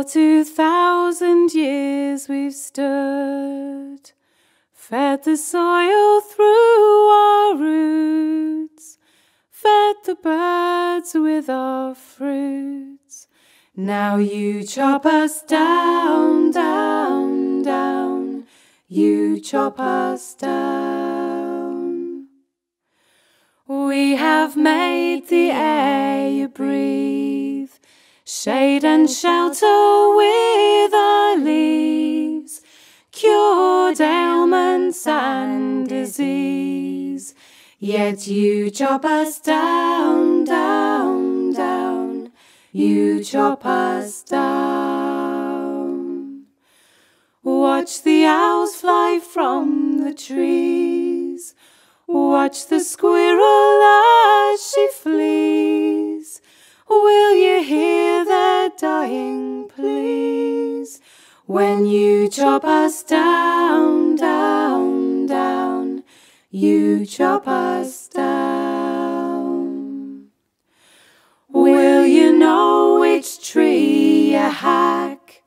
For two thousand years we've stood, fed the soil through our roots, fed the birds with our fruits. Now you chop us down, down, down, you chop us down. We have made the air you breathe shade and shelter with our leaves, cured ailments and disease. Yet you chop us down, down, down, you chop us down. Watch the owls fly from the trees, watch the squirrel as their dying pleas? When you chop us down, down, down, you chop us down. Will you know which tree you hack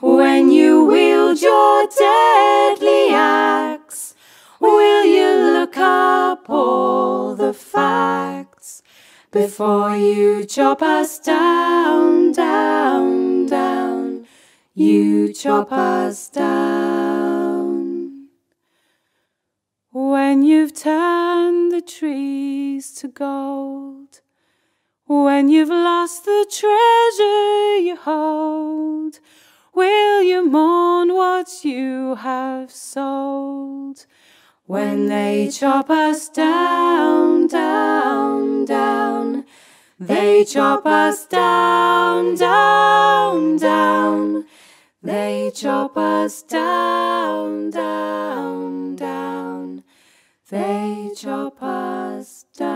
when you wield your deadly axe? Will you look up all the facts? Before you chop us down, you chop us down. When you've turned the trees to gold, when you've lost the treasure you hold, will you mourn what you have sold? When they chop us down, down, down, they chop us down, they chop us down, down, down, they chop us down.